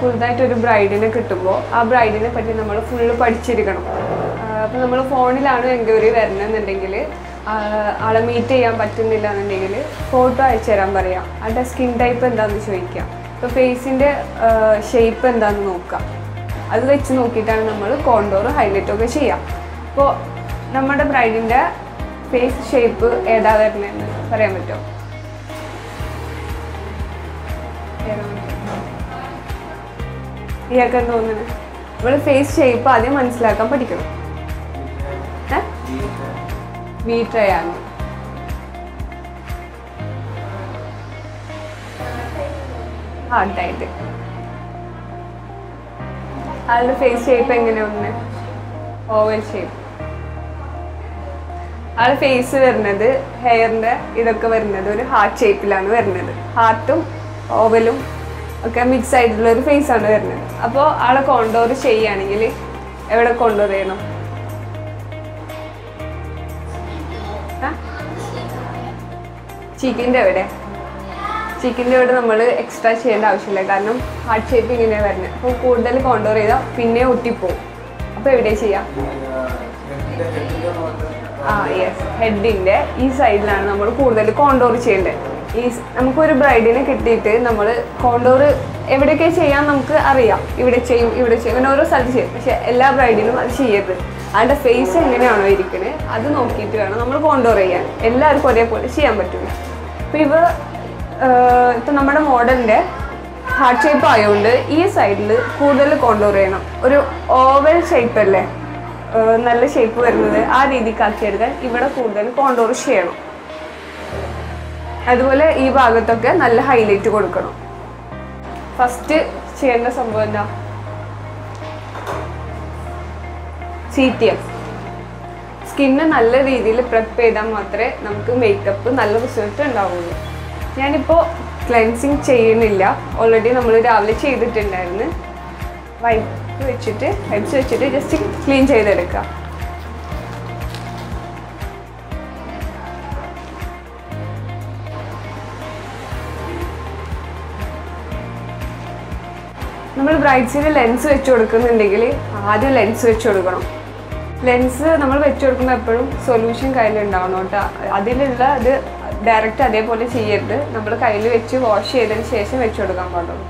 പുതുതായിട്ട് ഒരു ബ്രൈഡിനെ കിട്ടുമ്പോൾ ആ ബ്രൈഡിനെ പറ്റി നമ്മൾ ഫുള്ള് പഠിച്ചിരിക്കണം. അപ്പോൾ നമ്മൾ ഫോണിലാണ് എൻക്വയറി വരണമെന്നുണ്ടെങ്കിൽ ആളെ മീറ്റ് ചെയ്യാൻ പറ്റുന്നില്ല എന്നുണ്ടെങ്കിൽ ഫോട്ടോ അയച്ചു തരാൻ പറയാം. ആളുടെ സ്കിൻ ടൈപ്പ് എന്താണെന്ന് ചോദിക്കാം. ഇപ്പോൾ ഫേസിന്റെ ഷേപ്പ് എന്താണെന്ന് നോക്കാം. അത് വെച്ച് നോക്കിയിട്ടാണ് നമ്മൾ കോണ്ടോർ ഹൈലൈറ്റ് ഒക്കെ ചെയ്യാം. അപ്പോൾ നമ്മുടെ ബ്രൈഡിന്റെ ഫേസ് ഷേപ്പ് ഏതാ വരുന്നതെന്ന് പറയാൻ പറ്റുമോ? ഇയാൾക്ക് എന്താ തോന്നുന്നത്. നമ്മൾ ഫേസ് ഷേപ്പ് ആദ്യം മനസ്സിലാക്കാൻ പഠിക്കണം. വി ട്രയാങ്കിൾ ഹാർട്ടായിട്ട് ആളുടെ ഫേസ് ഷേപ്പ് എങ്ങനെ എങ്ങനെയാണ് ഓവൽ ഷേപ്പ് ആളുടെ ഫേസ് വരുന്നത് ഹെയറിന്റെ ഇതൊക്കെ വരുന്നത് ഒരു ഹാർട്ട് ഷേപ്പിലാണ് വരുന്നത്. ഹാർട്ടും ഓവലും ഒക്കെ മിക്സ് ആയിട്ടുള്ള ഒരു ഫേസ് ആണ് വരുന്നത്. അപ്പോൾ ആളെ കോണ്ടോർ ചെയ്യുകയാണെങ്കിൽ എവിടെ കോണ്ടോർ ചെയ്യണം? ചിക്കിന്റെ എവിടെ? ചിക്കിന്റെ ഇവിടെ നമ്മൾ എക്സ്ട്രാ ചെയ്യേണ്ട ആവശ്യമില്ല. കാരണം ഹാർട്ട് ഷേപ്പ് ഇങ്ങനെയാണ് വരുന്നത്. അപ്പോൾ കൂടുതൽ കോണ്ടോർ ചെയ്താൽ പിന്നെ ഒട്ടിപ്പോവും. അപ്പോൾ എവിടെ ചെയ്യാം? ആ യെസ് ഹെഡിന്റെ ഈ സൈഡിലാണ് നമ്മൾ കൂടുതൽ കോണ്ടോർ ചെയ്യേണ്ടത്. ഈ നമുക്കൊരു ബ്രൈഡിനെ കിട്ടിയിട്ട് നമ്മൾ കോണ്ടോർ എവിടെയൊക്കെ ചെയ്യാൻ നമുക്ക് അറിയാം. ഇവിടെ ചെയ്യും ഇവിടെ ചെയ്യും അങ്ങനെ ഓരോ സ്ഥലത്ത് ചെയ്യും. പക്ഷെ എല്ലാ ബ്രൈഡിനും അത് ചെയ്യരുത്. അതിന്റെ ഫേസ് എങ്ങനെയാണോ ഇരിക്കണേ അത് നോക്കിയിട്ട് വേണം നമ്മൾ കോണ്ടോർ ചെയ്യാൻ. എല്ലാവർക്കും ഒരേപോലെ ചെയ്യാൻ പറ്റില്ല അപ്പോൾ ഇവ ഇപ്പം നമ്മുടെ മോഡലിന്റെ ഹാർട്ട് ഷേപ്പ് ആയതുകൊണ്ട് ഈ സൈഡിൽ കൂടുതൽ കോണ്ടോർ ചെയ്യണം. ഒരു ഓവൽ ഷേപ്പ് അല്ലേ? നല്ല ഷേപ്പ് വരുന്നത് ആ രീതിക്കാക്കി എടുക്കാൻ ഇവിടെ കൂടുതൽ കോണ്ടോർ ചെയ്യണം. അതുപോലെ ഈ ഭാഗത്തൊക്കെ നല്ല ഹൈലൈറ്റ് കൊടുക്കണം. ഫസ്റ്റ് ചെയ്യേണ്ട സംഭവം എന്താ? സി ടി എം സ്കിന്ന് നല്ല രീതിയിൽ പ്രെപ്പ് ചെയ്താൽ മാത്രമേ നമുക്ക് മേക്കപ്പ് നല്ല റിസൾട്ട് ഉണ്ടാവുള്ളൂ. ഞാനിപ്പോൾ ക്ലെൻസിങ് ചെയ്യുന്നില്ല. ഓൾറെഡി നമ്മൾ രാവിലെ ചെയ്തിട്ടുണ്ടായിരുന്നു. വൈപ്പ് വെച്ചിട്ട് വൈപ്സ് വെച്ചിട്ട് ജസ്റ്റ് ക്ലീൻ ചെയ്തെടുക്കുക. നമ്മൾ ബ്രൈറ്റ്സിന് ലെൻസ് വെച്ച് കൊടുക്കുന്നുണ്ടെങ്കിൽ ആദ്യം ലെൻസ് വെച്ച് കൊടുക്കണം. ലെൻസ് നമ്മൾ വെച്ച് കൊടുക്കുമ്പോൾ എപ്പോഴും സൊല്യൂഷൻ കയ്യിലുണ്ടാവണം കേട്ടോ. അതിലുള്ള ഇത് ഡയറക്റ്റ് അതേപോലെ ചെയ്യരുത്. നമ്മൾ കയ്യിൽ വെച്ച് വാഷ് ചെയ്തതിന് ശേഷം വെച്ച് കൊടുക്കാൻ പാടുള്ളൂ.